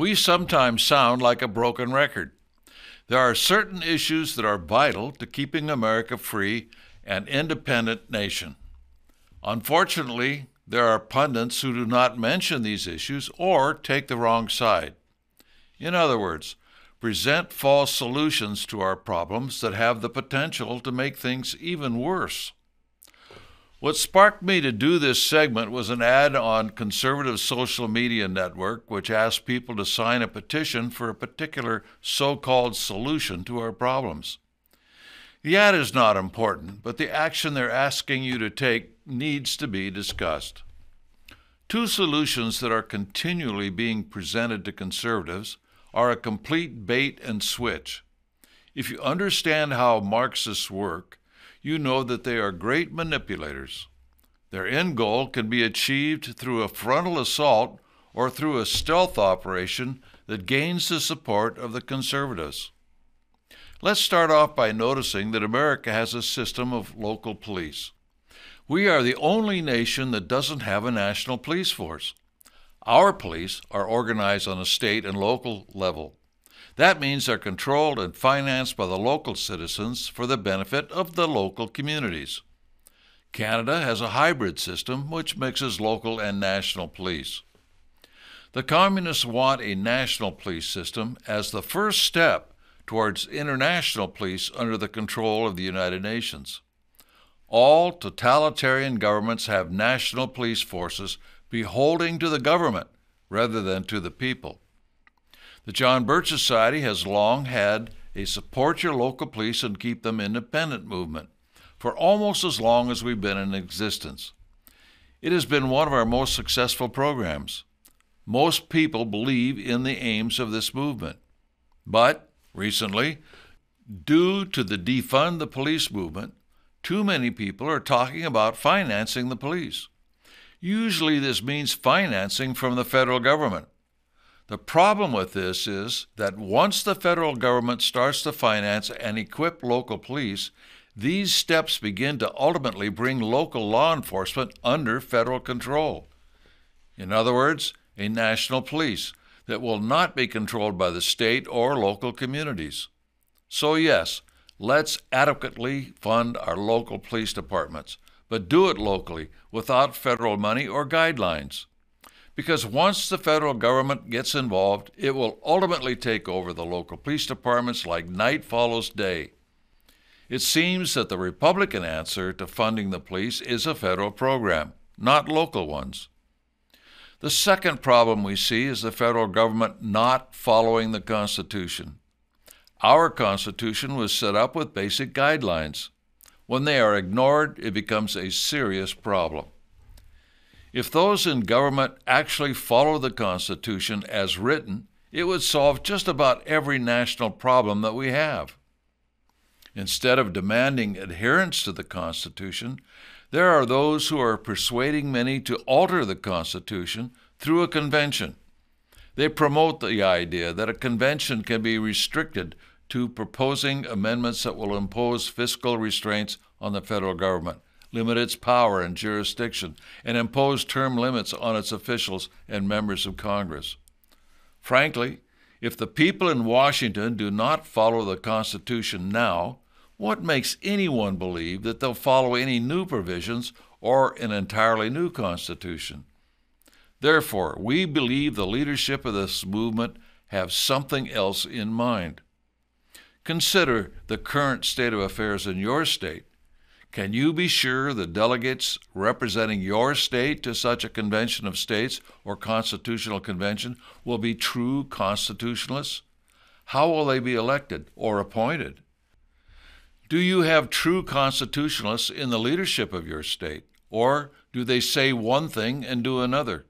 We sometimes sound like a broken record. There are certain issues that are vital to keeping America free and independent nation. Unfortunately, there are pundits who do not mention these issues or take the wrong side. In other words, present false solutions to our problems that have the potential to make things even worse. What sparked me to do this segment was an ad on conservative social media network which asked people to sign a petition for a particular so-called solution to our problems. The ad is not important, but the action they're asking you to take needs to be discussed. Two solutions that are continually being presented to conservatives are a complete bait and switch. If you understand how Marxists work, you know that they are great manipulators. Their end goal can be achieved through a frontal assault or through a stealth operation that gains the support of the conservatives. Let's start off by noticing that America has a system of local police. We are the only nation that doesn't have a national police force. Our police are organized on a state and local level. That means they're controlled and financed by the local citizens for the benefit of the local communities. Canada has a hybrid system which mixes local and national police. The Communists want a national police system as the first step towards international police under the control of the United Nations. All totalitarian governments have national police forces beholding to the government rather than to the people. The John Birch Society has long had a support your local police and keep them independent movement for almost as long as we've been in existence. It has been one of our most successful programs. Most people believe in the aims of this movement. But recently, due to the defund the police movement, too many people are talking about financing the police. Usually, this means financing from the federal government. The problem with this is that once the federal government starts to finance and equip local police, these steps begin to ultimately bring local law enforcement under federal control. In other words, a national police that will not be controlled by the state or local communities. So, yes, let's adequately fund our local police departments, but do it locally without federal money or guidelines. Because once the federal government gets involved, it will ultimately take over the local police departments like night follows day. It seems that the Republican answer to funding the police is a federal program, not local ones. The second problem we see is the federal government not following the Constitution. Our Constitution was set up with basic guidelines. When they are ignored, it becomes a serious problem. If those in government actually follow the Constitution as written, it would solve just about every national problem that we have. Instead of demanding adherence to the Constitution, there are those who are persuading many to alter the Constitution through a convention. They promote the idea that a convention can be restricted to proposing amendments that will impose fiscal restraints on the federal government, limit its power and jurisdiction, and impose term limits on its officials and members of Congress. Frankly, if the people in Washington do not follow the Constitution now, what makes anyone believe that they'll follow any new provisions or an entirely new Constitution? Therefore, we believe the leadership of this movement have something else in mind. Consider the current state of affairs in your state. Can you be sure the delegates representing your state to such a convention of states or constitutional convention will be true constitutionalists? How will they be elected or appointed? Do you have true constitutionalists in the leadership of your state, or do they say one thing and do another?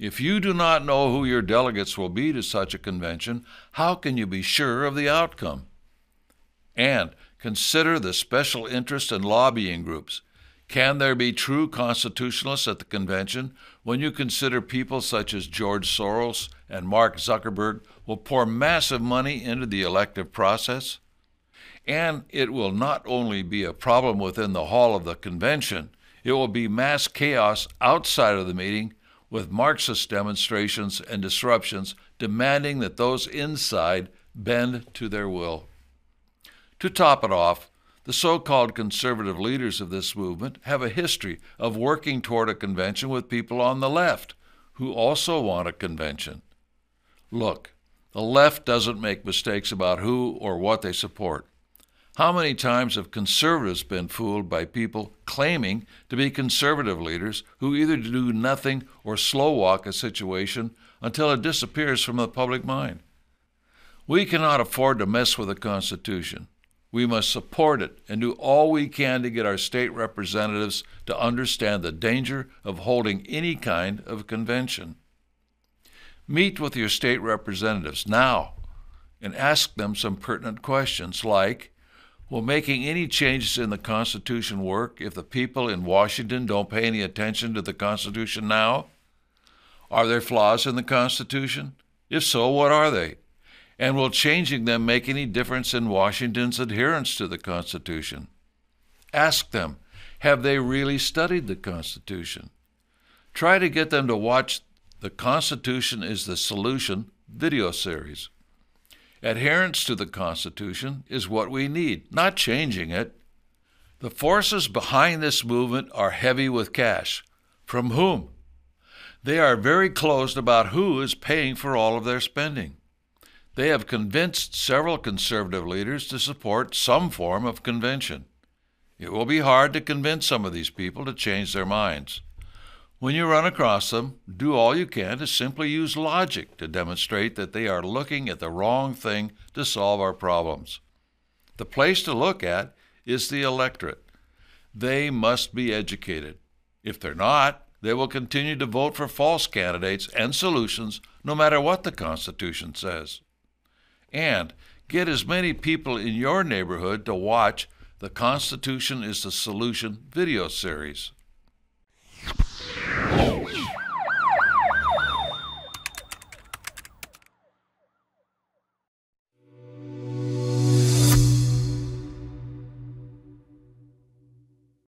If you do not know who your delegates will be to such a convention, how can you be sure of the outcome? And consider the special interest and lobbying groups. Can there be true constitutionalists at the convention when you consider people such as George Soros and Mark Zuckerberg will pour massive money into the elective process? And it will not only be a problem within the hall of the convention, it will be mass chaos outside of the meeting with Marxist demonstrations and disruptions demanding that those inside bend to their will. To top it off, the so called conservative leaders of this movement have a history of working toward a convention with people on the left who also want a convention. Look, the left doesn't make mistakes about who or what they support. How many times have conservatives been fooled by people claiming to be conservative leaders who either do nothing or slow walk a situation until it disappears from the public mind? We cannot afford to mess with the Constitution. We must support it and do all we can to get our state representatives to understand the danger of holding any kind of convention. Meet with your state representatives now and ask them some pertinent questions like Will making any changes in the Constitution work if the people in Washington don't pay any attention to the Constitution now? Are there flaws in the Constitution? If so, what are they? And will changing them make any difference in Washington's adherence to the Constitution? Ask them, have they really studied the Constitution? Try to get them to watch The Constitution is the Solution video series. Adherence to the Constitution is what we need, not changing it. The forces behind this movement are heavy with cash. From whom? They are very closed about who is paying for all of their spending. They have convinced several conservative leaders to support some form of convention. It will be hard to convince some of these people to change their minds. When you run across them, do all you can to simply use logic to demonstrate that they are looking at the wrong thing to solve our problems. The place to look at is the electorate. They must be educated. If they're not, they will continue to vote for false candidates and solutions no matter what the Constitution says and get as many people in your neighborhood to watch the Constitution is the Solution video series.